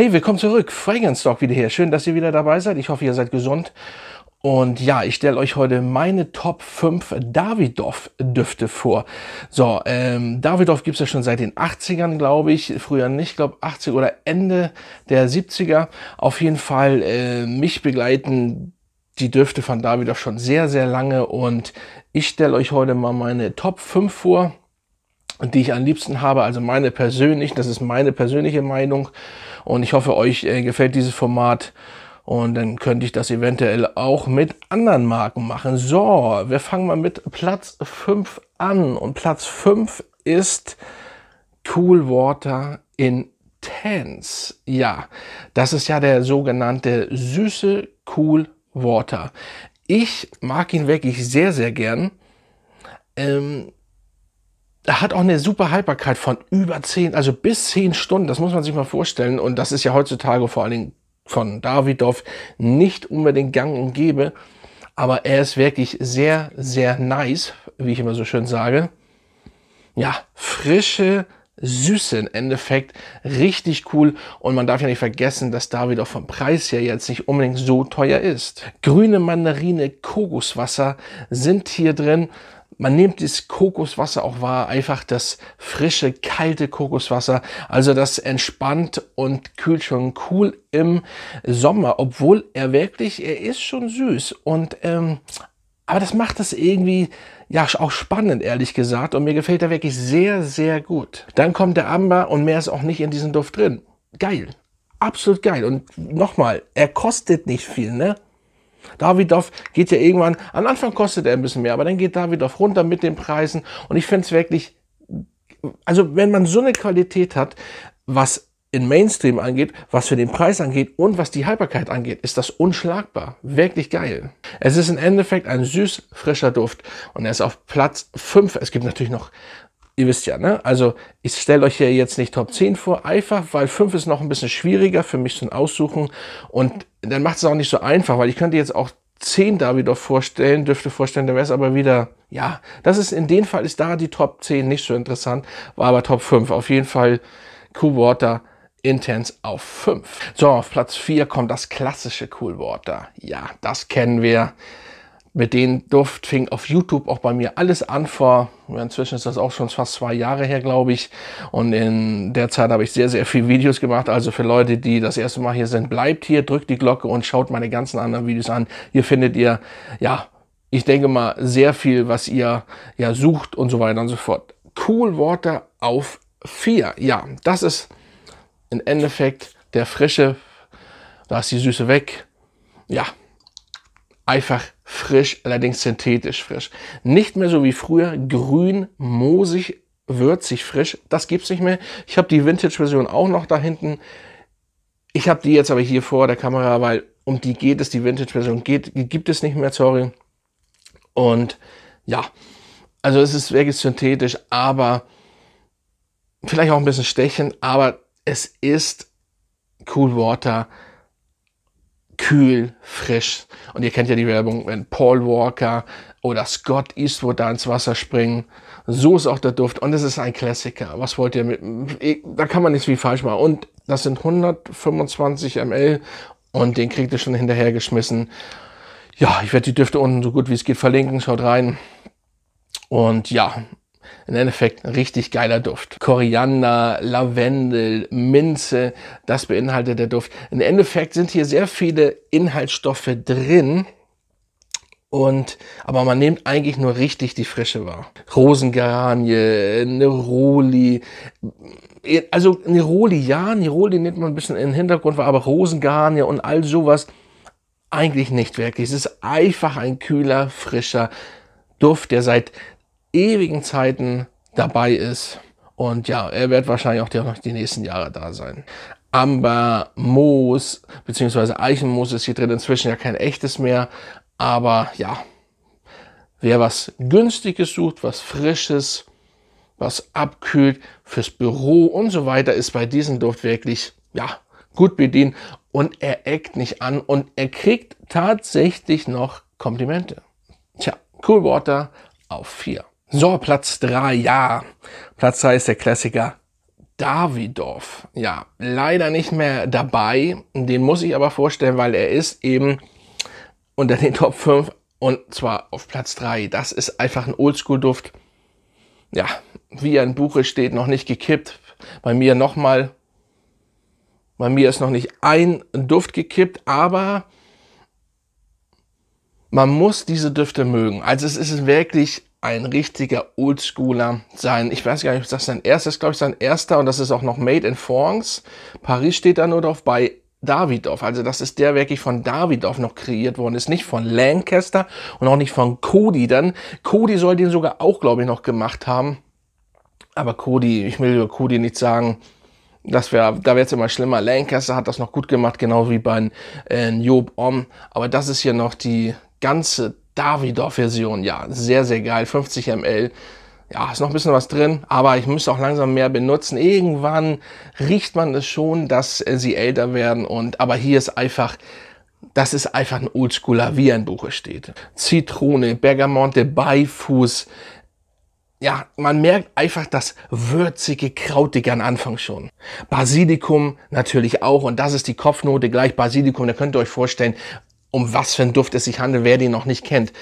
Hey, willkommen zurück. Fragrance Talk wieder hier. Schön, dass ihr wieder dabei seid. Ich hoffe, ihr seid gesund. Und ja, ich stelle euch heute meine Top 5 Davidoff-Düfte vor. So, ähm, Davidoff gibt's ja schon seit den 80ern, glaube ich. Früher nicht, glaube 80 oder Ende der 70er. Auf jeden Fall, äh, mich begleiten die Düfte von Davidoff schon sehr, sehr lange. Und ich stelle euch heute mal meine Top 5 vor die ich am liebsten habe, also meine persönlich, das ist meine persönliche Meinung und ich hoffe, euch äh, gefällt dieses Format und dann könnte ich das eventuell auch mit anderen Marken machen. So, wir fangen mal mit Platz 5 an und Platz 5 ist Cool Water Intense. Ja, das ist ja der sogenannte süße Cool Water. Ich mag ihn wirklich sehr, sehr gern. Ähm, hat auch eine super Haltbarkeit von über 10, also bis 10 Stunden. Das muss man sich mal vorstellen. Und das ist ja heutzutage vor allen Dingen von Davidoff nicht unbedingt gang und gäbe. Aber er ist wirklich sehr, sehr nice, wie ich immer so schön sage. Ja, frische Süße im Endeffekt. Richtig cool. Und man darf ja nicht vergessen, dass Davidoff vom Preis her jetzt nicht unbedingt so teuer ist. Grüne Mandarine, Kokoswasser sind hier drin. Man nimmt das Kokoswasser auch wahr, einfach das frische, kalte Kokoswasser. Also das entspannt und kühlt schon cool im Sommer, obwohl er wirklich, er ist schon süß und ähm, aber das macht das irgendwie ja auch spannend, ehrlich gesagt. Und mir gefällt er wirklich sehr, sehr gut. Dann kommt der Amber und mehr ist auch nicht in diesem Duft drin. Geil. Absolut geil. Und nochmal, er kostet nicht viel, ne? Davidoff geht ja irgendwann, am Anfang kostet er ein bisschen mehr, aber dann geht Davidoff runter mit den Preisen und ich finde es wirklich, also wenn man so eine Qualität hat, was in Mainstream angeht, was für den Preis angeht und was die Haltbarkeit angeht, ist das unschlagbar. Wirklich geil. Es ist im Endeffekt ein süß, frischer Duft und er ist auf Platz 5. Es gibt natürlich noch ihr wisst ja, ne? Also ich stelle euch hier jetzt nicht Top 10 vor, einfach weil 5 ist noch ein bisschen schwieriger für mich zum Aussuchen und dann macht es auch nicht so einfach, weil ich könnte jetzt auch 10 da wieder vorstellen, dürfte vorstellen, da wäre es aber wieder, ja, das ist in dem Fall ist da die Top 10 nicht so interessant, war aber Top 5. Auf jeden Fall Cool Water Intense auf 5. So, auf Platz 4 kommt das klassische Cool Water. Ja, das kennen wir. Mit dem Duft fing auf YouTube auch bei mir alles an vor, inzwischen ist das auch schon fast zwei Jahre her, glaube ich. Und in der Zeit habe ich sehr, sehr viele Videos gemacht. Also für Leute, die das erste Mal hier sind, bleibt hier, drückt die Glocke und schaut meine ganzen anderen Videos an. Hier findet ihr, ja, ich denke mal, sehr viel, was ihr ja sucht und so weiter und so fort. Cool Water auf 4. Ja, das ist im Endeffekt der frische, da ist die Süße weg. Ja, einfach frisch, allerdings synthetisch frisch. Nicht mehr so wie früher, grün, moosig, würzig, frisch. Das gibt's nicht mehr. Ich habe die Vintage-Version auch noch da hinten. Ich habe die jetzt aber hier vor der Kamera, weil um die geht es, die Vintage-Version geht, gibt es nicht mehr, sorry. Und ja, also es ist wirklich synthetisch, aber vielleicht auch ein bisschen stechen, aber es ist Cool Water kühl, frisch. Und ihr kennt ja die Werbung, wenn Paul Walker oder Scott Eastwood da ins Wasser springen. So ist auch der Duft und es ist ein Klassiker. Was wollt ihr mit? Da kann man nichts wie falsch machen. Und das sind 125 ml und den kriegt ihr schon hinterher geschmissen. Ja, ich werde die Düfte unten so gut wie es geht verlinken. Schaut rein. Und ja, im Endeffekt ein richtig geiler Duft. Koriander, Lavendel, Minze, das beinhaltet der Duft. Im Endeffekt sind hier sehr viele Inhaltsstoffe drin. Und, aber man nimmt eigentlich nur richtig die Frische wahr. Rosengarnie, Neroli, also Neroli, ja, Neroli nimmt man ein bisschen in den Hintergrund wahr, aber Rosengarnie und all sowas eigentlich nicht wirklich. Es ist einfach ein kühler, frischer Duft, der seit ewigen Zeiten dabei ist. Und ja, er wird wahrscheinlich auch noch die nächsten Jahre da sein. Amber, Moos, beziehungsweise Eichenmoos ist hier drin inzwischen ja kein echtes mehr. Aber ja, wer was Günstiges sucht, was Frisches, was abkühlt fürs Büro und so weiter, ist bei diesem Duft wirklich, ja, gut bedient. Und er eckt nicht an und er kriegt tatsächlich noch Komplimente. Tja, Cool Water auf 4. So, Platz 3, ja. Platz 3 ist der Klassiker Davidoff. Ja, leider nicht mehr dabei. Den muss ich aber vorstellen, weil er ist eben unter den Top 5 und zwar auf Platz 3. Das ist einfach ein Oldschool-Duft. Ja, wie er in Buche steht, noch nicht gekippt. Bei mir nochmal. Bei mir ist noch nicht ein Duft gekippt, aber man muss diese Düfte mögen. Also es ist wirklich ein richtiger Oldschooler sein. Ich weiß gar nicht, ob das sein erstes, glaube ich, sein erster und das ist auch noch Made in France. Paris steht da nur drauf bei Davidoff. Also das ist der wirklich von Davidoff noch kreiert worden ist, nicht von Lancaster und auch nicht von Cody. Dann Cody soll den sogar auch, glaube ich, noch gemacht haben. Aber Cody, ich will über Cody nicht sagen. Das wäre, da wäre es immer schlimmer. Lancaster hat das noch gut gemacht, genau wie bei äh, Job Om. Aber das ist hier noch die ganze Davidoff-Version. Ja, sehr, sehr geil. 50 ml. Ja, ist noch ein bisschen was drin, aber ich müsste auch langsam mehr benutzen. Irgendwann riecht man es schon, dass äh, sie älter werden. Und aber hier ist einfach das ist einfach ein Oldschooler, wie ein Buche steht. Zitrone, Bergamonte, Beifuß. Ja, man merkt einfach das würzige, krautige am Anfang schon. Basilikum natürlich auch und das ist die Kopfnote gleich Basilikum. Da könnt ihr euch vorstellen, um was für ein Duft es sich handelt, wer den noch nicht kennt.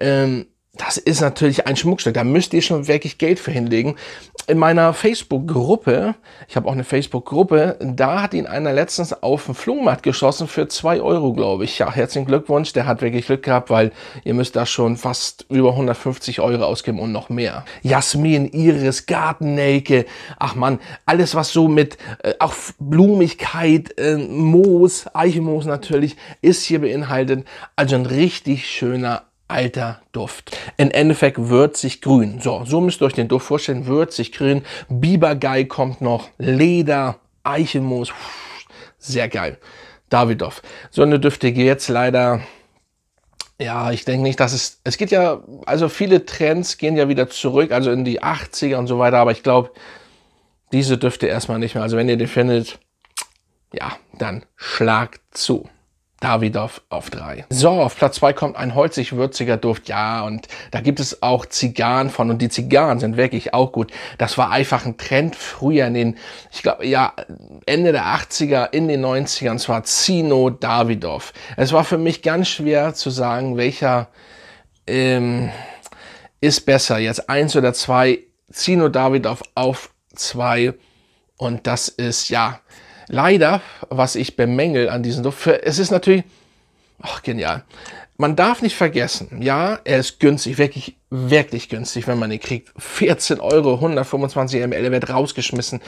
Ähm, das ist natürlich ein Schmuckstück. Da müsst ihr schon wirklich Geld für hinlegen. In meiner Facebook-Gruppe, ich habe auch eine Facebook-Gruppe, da hat ihn einer letztens auf den Flohmarkt geschossen für zwei Euro, glaube ich. Ja, herzlichen Glückwunsch. Der hat wirklich Glück gehabt, weil ihr müsst da schon fast über 150 Euro ausgeben und noch mehr. Jasmin, Iris, Gartennelke. Ach man, alles was so mit äh, auch Blumigkeit, äh, Moos, Eichenmoos natürlich, ist hier beinhaltet. Also ein richtig schöner alter Duft. Im Endeffekt würzig grün. So, so müsst ihr euch den Duft vorstellen. Würzig grün. Bibergei kommt noch. Leder, Eichelmoos. Sehr geil. Davidoff. So eine Düfte geht jetzt leider ja, ich denke nicht, dass es, es geht ja, also viele Trends gehen ja wieder zurück, also in die 80er und so weiter, aber ich glaube, diese Düfte erstmal nicht mehr. Also wenn ihr den findet, ja, dann schlagt zu. Davidoff auf drei. So, auf Platz zwei kommt ein holzig-würziger Duft. Ja, und da gibt es auch Zigarren von. Und die Zigarren sind wirklich auch gut. Das war einfach ein Trend früher in den, ich glaube, ja, Ende der 80er, in den 90ern. Und zwar Zino Davidoff. Es war für mich ganz schwer zu sagen, welcher ähm, ist besser. Jetzt eins oder zwei. Zino Davidoff auf zwei. Und das ist, ja, Leider, was ich bemängel an diesem Duft, für, es ist natürlich, ach genial. Man darf nicht vergessen, ja, er ist günstig, wirklich, wirklich günstig, wenn man ihn kriegt. 14 Euro, 125 ml, er wird rausgeschmissen.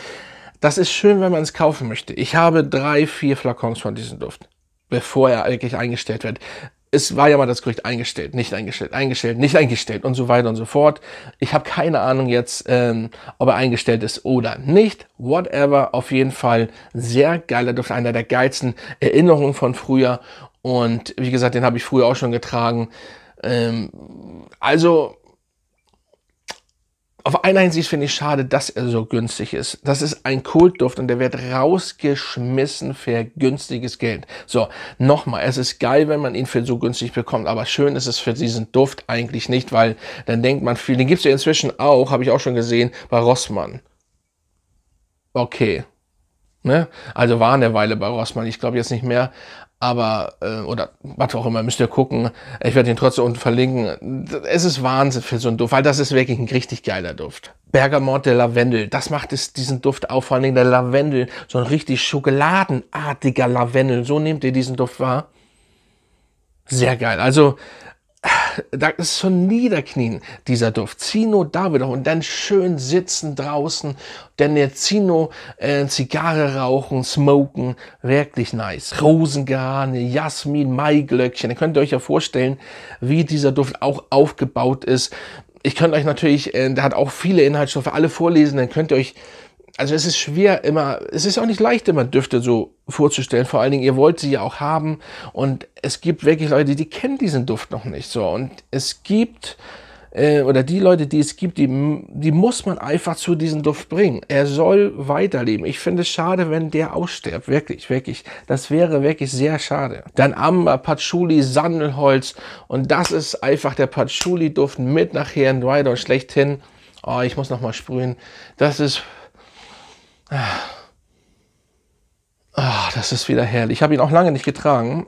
Das ist schön, wenn man es kaufen möchte. Ich habe drei, vier Flakons von diesem Duft, bevor er eigentlich eingestellt wird es war ja mal das Gerücht eingestellt, nicht eingestellt, eingestellt, nicht eingestellt und so weiter und so fort. Ich habe keine Ahnung jetzt, ähm, ob er eingestellt ist oder nicht. Whatever, auf jeden Fall sehr geiler Duft, einer der geilsten Erinnerungen von früher. Und wie gesagt, den habe ich früher auch schon getragen. Ähm, also auf einer Hinsicht finde ich schade, dass er so günstig ist. Das ist ein Kultduft und der wird rausgeschmissen für günstiges Geld. So, nochmal, es ist geil, wenn man ihn für so günstig bekommt, aber schön ist es für diesen Duft eigentlich nicht, weil dann denkt man viel. Den gibt es ja inzwischen auch, habe ich auch schon gesehen, bei Rossmann. Okay. Ne? Also war eine Weile bei Rossmann, ich glaube jetzt nicht mehr, aber, äh, oder was auch immer, müsst ihr gucken. Ich werde ihn trotzdem unten verlinken. Es ist Wahnsinn für so einen Duft, weil das ist wirklich ein richtig geiler Duft. Bergamot der Lavendel, das macht es diesen Duft auf, vor allen Dingen der Lavendel, so ein richtig schokoladenartiger Lavendel. So nehmt ihr diesen Duft wahr. Sehr geil. Also, da ist schon niederknien, dieser Duft. Zino Davidoff und dann schön sitzen draußen, denn der Zino äh, Zigarre rauchen, smoken, wirklich nice. Rosengarne, Jasmin, Maiglöckchen, da könnt ihr euch ja vorstellen, wie dieser Duft auch aufgebaut ist. Ich könnte euch natürlich, äh, der hat auch viele Inhaltsstoffe, alle vorlesen, dann könnt ihr euch also es ist schwer immer, es ist auch nicht leicht immer Düfte so vorzustellen. Vor allen Dingen, ihr wollt sie ja auch haben und es gibt wirklich Leute, die kennen diesen Duft noch nicht so. Und es gibt, äh, oder die Leute, die es gibt, die, die muss man einfach zu diesem Duft bringen. Er soll weiterleben. Ich finde es schade, wenn der ausstirbt. Wirklich, wirklich. Das wäre wirklich sehr schade. Dann Amber, Patchouli, Sandelholz und das ist einfach der Patchouli-Duft mit nachher ein Rider schlechthin. Oh, ich muss noch mal sprühen. Das ist Ah, das ist wieder herrlich. Ich habe ihn auch lange nicht getragen,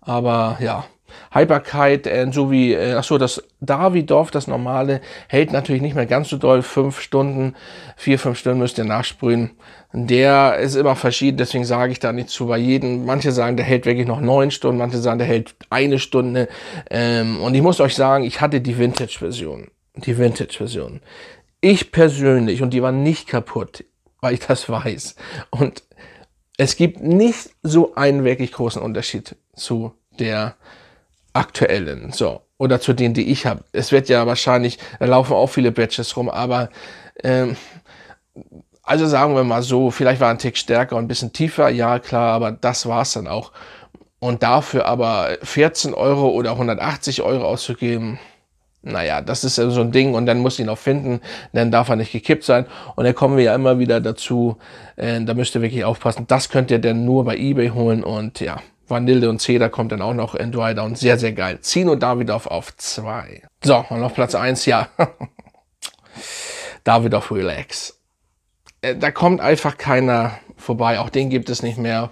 aber ja. Hyperkite, äh, so wie, äh, achso, das Davidoff, das normale, hält natürlich nicht mehr ganz so doll. Fünf Stunden, vier, fünf Stunden müsst ihr nachsprühen. Der ist immer verschieden, deswegen sage ich da nicht zu bei jedem. Manche sagen, der hält wirklich noch neun Stunden, manche sagen, der hält eine Stunde. Ähm, und ich muss euch sagen, ich hatte die Vintage-Version. Die Vintage-Version. Ich persönlich, und die war nicht kaputt, weil ich das weiß. Und es gibt nicht so einen wirklich großen Unterschied zu der aktuellen, so, oder zu denen, die ich habe. Es wird ja wahrscheinlich, da laufen auch viele Batches rum, aber ähm, also sagen wir mal so, vielleicht war ein Tick stärker und ein bisschen tiefer, ja klar, aber das war's dann auch. Und dafür aber 14 Euro oder 180 Euro auszugeben, naja, das ist so ein Ding und dann muss ich ihn auch finden, dann darf er nicht gekippt sein. Und dann kommen wir ja immer wieder dazu, äh, da müsst ihr wirklich aufpassen, das könnt ihr dann nur bei Ebay holen und ja, Vanille und Cedar kommt dann auch noch in Dry Down. Sehr, sehr geil. Zino Davidoff auf zwei. So, und auf Platz eins ja. Davidoff Relax. Äh, da kommt einfach keiner vorbei. Auch den gibt es nicht mehr.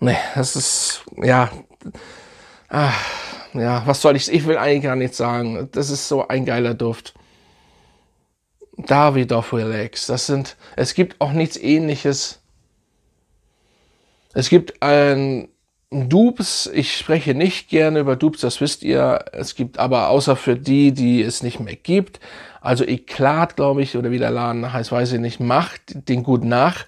Nee, das ist, ja. Ah, ja, was soll ich, ich will eigentlich gar nichts sagen. Das ist so ein geiler Duft. Davidoff Relax. Das sind, es gibt auch nichts ähnliches es gibt ein Dupes, ich spreche nicht gerne über Dupes, das wisst ihr. Es gibt aber außer für die, die es nicht mehr gibt, also Eklat, glaube ich, oder wie der Laden heißt, weiß ich nicht, macht den gut nach.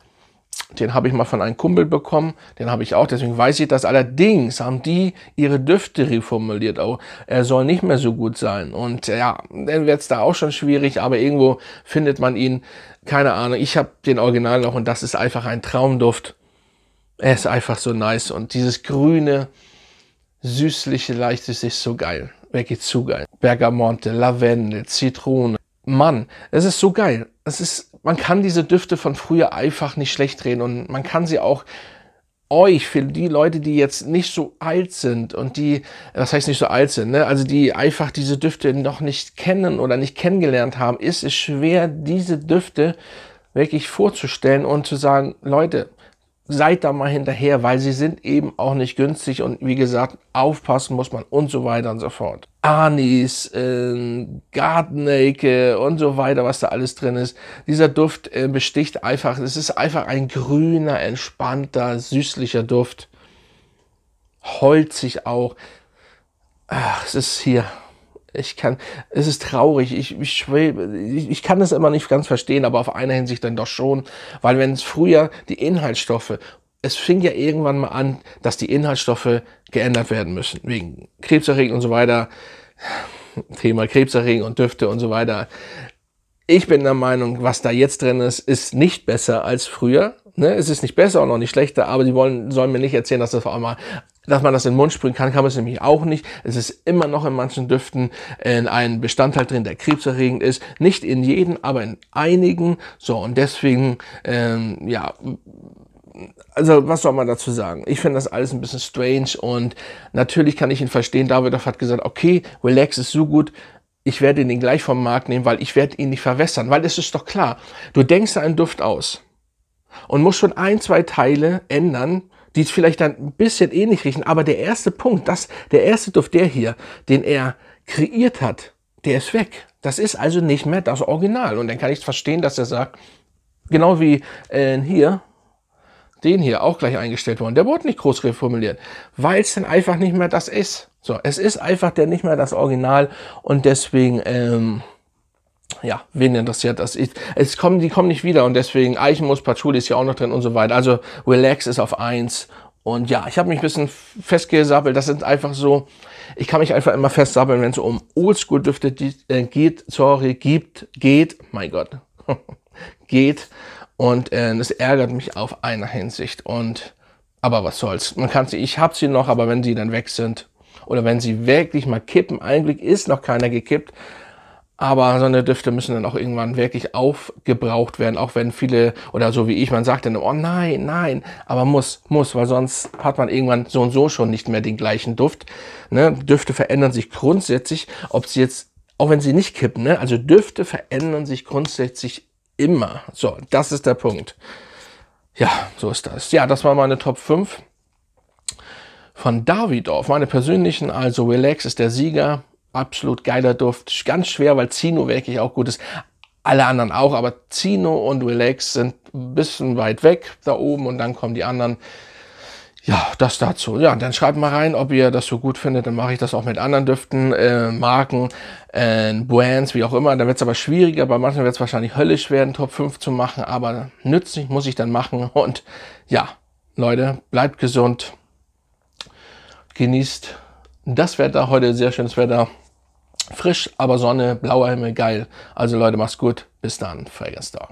Den habe ich mal von einem Kumpel bekommen, den habe ich auch, deswegen weiß ich das. Allerdings haben die ihre Düfte reformuliert. Oh, er soll nicht mehr so gut sein. Und ja, dann wird es da auch schon schwierig, aber irgendwo findet man ihn, keine Ahnung. Ich habe den Original noch und das ist einfach ein Traumduft. Er ist einfach so nice und dieses grüne, süßliche, leichte ist so geil. Wirklich zu geil. Bergamonte, Lavendel, Zitrone. Mann, es ist so geil. Es ist, man kann diese Düfte von früher einfach nicht schlecht drehen und man kann sie auch euch, für die Leute, die jetzt nicht so alt sind und die, was heißt nicht so alt sind, ne? also die einfach diese Düfte noch nicht kennen oder nicht kennengelernt haben, ist es schwer, diese Düfte wirklich vorzustellen und zu sagen, Leute, seid da mal hinterher, weil sie sind eben auch nicht günstig und wie gesagt, aufpassen muss man und so weiter und so fort. Anis, äh, Gartennake und so weiter, was da alles drin ist. Dieser Duft äh, besticht einfach, es ist einfach ein grüner, entspannter, süßlicher Duft. Holzig auch. Ach, es ist hier ich kann, es ist traurig, ich, ich, ich, ich kann das immer nicht ganz verstehen, aber auf einer Hinsicht dann doch schon, weil wenn es früher die Inhaltsstoffe, es fing ja irgendwann mal an, dass die Inhaltsstoffe geändert werden müssen, wegen Krebserregend und so weiter, Thema Krebserregend und Düfte und so weiter. Ich bin der Meinung, was da jetzt drin ist, ist nicht besser als früher. Ne? Es ist nicht besser und auch nicht schlechter, aber die wollen, sollen mir nicht erzählen, dass das auf einmal dass man das in den Mund sprühen kann, kann man es nämlich auch nicht. Es ist immer noch in manchen Düften in ein Bestandteil drin, der krebserregend ist. Nicht in jedem, aber in einigen. So, und deswegen, ähm, ja, also was soll man dazu sagen? Ich finde das alles ein bisschen strange und natürlich kann ich ihn verstehen. David hat gesagt, okay, Relax ist so gut, ich werde ihn gleich vom Markt nehmen, weil ich werde ihn nicht verwässern. Weil es ist doch klar, du denkst einen Duft aus und musst schon ein, zwei Teile ändern, die vielleicht dann ein bisschen ähnlich riechen. Aber der erste Punkt, das, der erste Duft, der hier, den er kreiert hat, der ist weg. Das ist also nicht mehr das Original. Und dann kann ich verstehen, dass er sagt, genau wie äh, hier, den hier auch gleich eingestellt worden. Der wurde nicht groß reformuliert, weil es dann einfach nicht mehr das ist. So, es ist einfach der nicht mehr das Original und deswegen, ähm, ja, wen interessiert das? Ich, es kommen, die kommen nicht wieder und deswegen Eichenmus, Patchouli ist ja auch noch drin und so weiter. Also Relax ist auf eins und ja, ich habe mich ein bisschen festgesabbelt. Das sind einfach so, ich kann mich einfach immer festsabbeln, wenn es um Oldschool-Düfte äh, geht, sorry, gibt, geht, mein Gott, geht und äh, das ärgert mich auf einer Hinsicht und aber was soll's. Man kann sie, ich habe sie noch, aber wenn sie dann weg sind oder wenn sie wirklich mal kippen, eigentlich ist noch keiner gekippt, aber so eine Düfte müssen dann auch irgendwann wirklich aufgebraucht werden, auch wenn viele, oder so wie ich, man sagt dann, oh nein, nein, aber muss, muss, weil sonst hat man irgendwann so und so schon nicht mehr den gleichen Duft. Ne? Düfte verändern sich grundsätzlich, ob sie jetzt, auch wenn sie nicht kippen, ne? also Düfte verändern sich grundsätzlich immer. So, das ist der Punkt. Ja, so ist das. Ja, das war meine Top 5 von Davidoff. Meine persönlichen, also Relax ist der Sieger. Absolut geiler Duft. Ganz schwer, weil Zino wirklich auch gut ist. Alle anderen auch, aber Zino und Relax sind ein bisschen weit weg da oben und dann kommen die anderen. Ja, das dazu. Ja, dann schreibt mal rein, ob ihr das so gut findet. Dann mache ich das auch mit anderen Düften, äh, Marken, äh, Brands, wie auch immer. Dann wird es aber schwieriger. Bei manchen wird es wahrscheinlich höllisch werden, Top 5 zu machen. Aber nützlich muss ich dann machen. Und ja, Leute, bleibt gesund. Genießt das Wetter. Heute sehr schönes Wetter. Frisch, aber Sonne, blauer Himmel, geil. Also Leute, macht's gut. Bis dann. Dog.